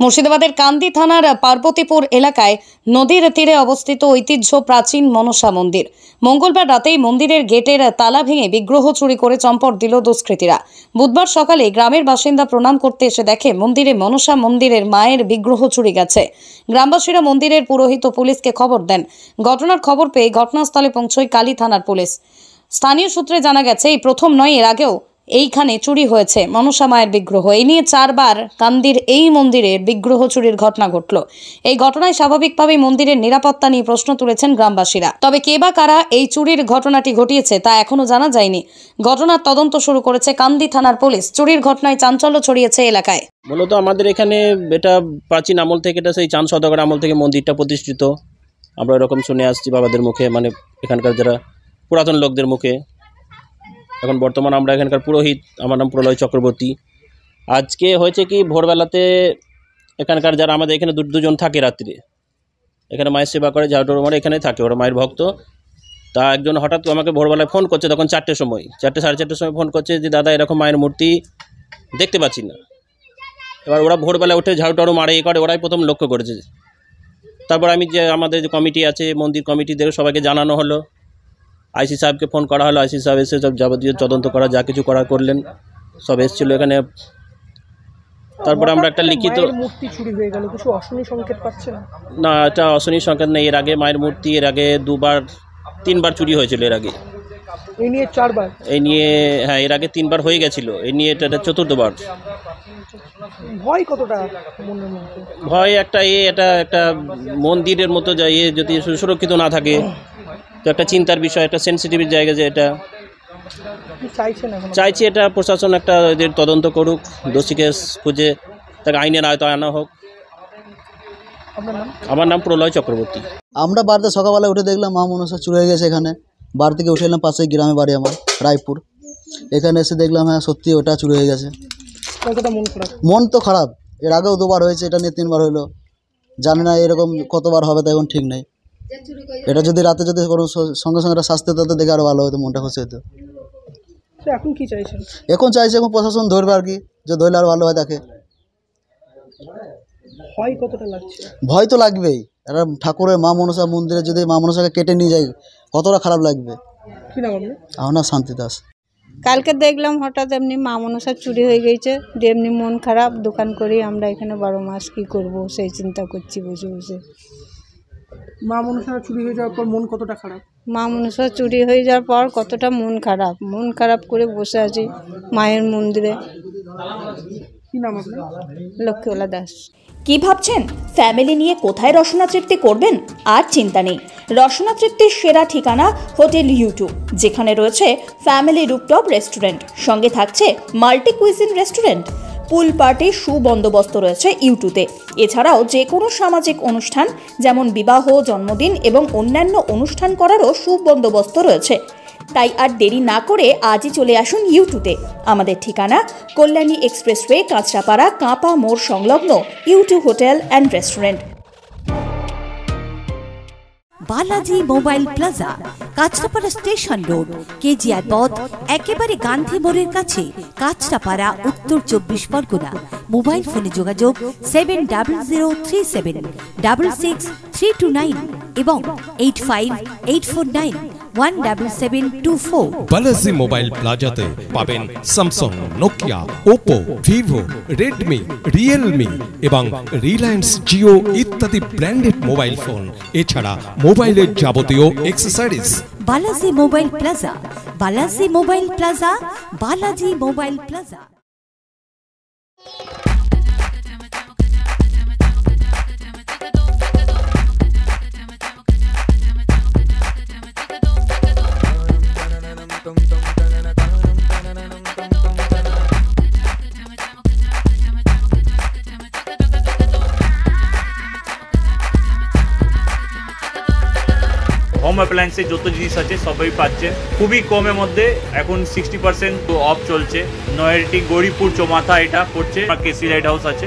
মুর্শিদাবাদের কান্দি থানার পার্বতীপুর এলাকায় নদীর তীরে অবস্থিত ঐতিহ্য প্রাচীন মনসা মন্দির। মঙ্গলবার রাতেই মন্দিরের গেটের তালা ভেঙে বিগ্রহ চুরি করে চম্পট দিল দুষ্কৃতীরা। বুধবার সকালে গ্রামের বাসিন্দা প্রণাম করতে এসে দেখে, মন্দিরে মনসা মন্দিরের মায়ের বিগ্রহ চুরি গেছে। গ্রামবাসীরা মন্দিরের পুরোহিত পুলিশকে খবর দেন। ঘটনার খবর পেয়ে ঘটনাস্থলে পৌঁছয় কালী থানার পুলিশ। স্থানীয় সূত্রে জানা গেছে, এই প্রথম নয়, এর আগেও এইখানে চুরি হয়েছে, মনসা মায়ের বিগ্রহ। এই নিয়ে চারবার কান্দির এই মন্দিরে বিগ্রহ চুরির ঘটনা ঘটল। এই ঘটনায় স্বাভাবিকভাবেই মন্দিরের নিরাপত্তা নিয়ে প্রশ্ন তুলেছেন গ্রামবাসীরা। তবে কে বা কারা এই চুরির ঘটনাটি ঘটিয়েছে তা এখনও জানা যায়নি। ঘটনার তদন্ত শুরু করেছে কান্দি থানার পুলিশ। চুরির ঘটনায় চাঞ্চল্য ছড়িয়েছে এলাকায়। মূলত আমাদের এখানে এটা প্রাচীন আমল থেকে এটা সেই চাঁদ সদাগর আমল থেকে মন্দিরটা প্রতিষ্ঠিত। আমরা এরকম শুনে আসছি বাবাদের মুখে মানে এখানকার যারা পুরাতন লোকদের মুখে। এখন বর্তমান আমরা এখানকার পুরোহিত, আমার নাম প্রলয় চক্রবর্তী। আজকে হয়েছে কি, ভোরবেলাতে এখানকার যারা আমাদের এখানে দু দুজন থাকে রাত্রে, এখানে মায়ের সেবা করে ঝাড়ুটোর মারে এখানে থাকে, ওরা মায়ের ভক্ত। তা একজন হঠাৎ আমাকে ভোরবেলায় ফোন করছে, তখন চারটের সময়, চারটে সাড়ে চারটের সময় ফোন করছে যে, দাদা, এরকম মায়ের মূর্তি দেখতে পাচ্ছি না। এবার ওরা ভোরবেলা উঠে ঝাড়ু টাড়ু মারে, এ করে, ওরাই প্রথম লক্ষ্য করেছে। তারপর আমি যে, আমাদের যে কমিটি আছে, মন্দির কমিটিদের সবাইকে জানানো হলো। আইসি সাহেবকে ফোন করা হলো আইসি সাহেব এসে সব যাবতীয় তদন্ত করা যা কিছু করা করলেন সব এসেছিল এখানে। তারপরে আমরা একটা লিখিত মূর্তি চুরি হয়ে গেল কিছু অশনি সংকেত পাচ্ছেন না? এটা অশনি সংকেত নেই এর আগে মায়ের মূর্তি এর আগে দুবার তিনবার চুরি হয়েছিল এর আগে। এই নিয়ে চারবার? এই নিয়ে হ্যাঁ এর আগে তিনবার হয়ে গেছিল এই নিয়ে এটা চতুর্থবার। ভয় কতটা ভয় একটা এ এটা একটা মন্দিরের মতো যা ইয়ে যদি সুরক্ষিত না থাকে তো একটা চিন্তার বিষয় একটা সেন্সিটিভ জায়গা যে এটা কি চাইছেন এখন? চাইছি এটা প্রশাসন একটা এদের তদন্ত করুক দোষীকে খুঁজে তাকে আইনের আয়তায় আনা হোক। আমার নাম প্রলয় চক্রবর্তী। আমরা বাড়িতে সকালবেলা উঠে দেখলাম মা মনসা চুরি হয়ে গেছে এখানে। বাড়ি থেকে উঠে এলাম পাশেই গ্রামে বাড়ি আমার রায়পুর। এখানে এসে দেখলাম হ্যাঁ সত্যি ওটা চুরি হয়ে গেছে। মন মন তো খারাপ এর আগেও দুবার হয়েছে এটা নিয়ে তিনবার হলো। জানি না এরকম কতবার হবে তা এখন ঠিক নেই। এটা যদি রাতে যদি কোনো সঙ্গে সঙ্গে একটা শাস্তি হতো তো দেখে আরও ভালো হতো মনটা খুশি হতো। এখন কি চাইছেন? এখন চাইছে এখন প্রশাসন ধরবে আর কি যে ধরলে আরও ভালো হয় তাকে। ভয় কতটা লাগছে? ভয় তো লাগবেই। একটা ঠাকুরের মা মনসা মন্দিরে যদি মা মনসাকে কেটে নিয়ে যায় কতটা খারাপ লাগবে? কি নাম আমার নাম শান্তি দাস। কালকে দেখলাম হঠাৎ এমনি মা মনসা চুরি হয়ে গেছে দিয়ে এমনি মন খারাপ দোকান করি আমরা এখানে বারো মাস কি করব সেই চিন্তা করছি বসে বসে। মা মনসা চুরি হয়ে যাওয়ার পর মন কতটা খারাপ? মা মনসা চুরি হয়ে যাওয়ার পর কতটা মন খারাপ? মন খারাপ করে বসে আছি মায়ের মন্দিরে। কি নাম আপনার? লক্ষ্মীওলা দাস। কি ভাবছেন? ফ্যামিলি নিয়ে কোথায় রসনা তৃপ্তি করবেন? আর চিন্তা নেই। রসনা তৃপ্তির সেরা ঠিকানা হোটেল ইউটিউব যেখানে রয়েছে ফ্যামিলি রুপটপ রেস্টুরেন্ট। সঙ্গে থাকছে multi cuisine restaurant. Pool party সুবন্দোবস্ত রয়েছে ইউটিউবে এছাড়াও যে কোনো সামাজিক অনুষ্ঠান, যেমন বিবাহ, জন্মদিন এবং অন্যান্য অনুষ্ঠান করারও সুবন্দোবস্ত রয়েছে। তাই আর দেরি না করে আজই চলে আসুন ইউটিউবে আমাদের ঠিকানা কল্যাণী এক্সপ্রেসওয়ে, কাঁচরাপাড়া, কাঁপা মোড় সংলগ্ন YouTube hotel and restaurant. Balaji mobile plaza Kanchrapara station road, KGR পথ, একেবারে গান্ধী মোড়ের কাছে, কাঁচরাপাড়া, উত্তর চব্বিশ পরগনা। মোবাইল ফোনে যোগাযোগ seven double zero three seven, double six three two nine এবং eight five eight four nine, one double seven two four. Balaji mobile প্লাজাতে পাবেন Samsung, Nokia, Oppo, Vivo, Redmi, Realme এবং রিলায়েন্স জিও ইত্যাদি ব্র্যান্ডেড মোবাইল ফোন। এছাড়া মোবাইলের যাবতীয় accessories Balaji mobile plaza Balaji mobile plaza Balaji mobile plaza home অ্যাপ্লায়েন্সের যত জিনিস আছে, সবই পাচ্ছেন খুবই কমের মধ্যে এখন সিক্সটি পার্সেন্ট অফ চলছে। নয়ারটি গরিপুর চোমাথা এটা পড়ছে। কেসি লাইট হাউস আছে।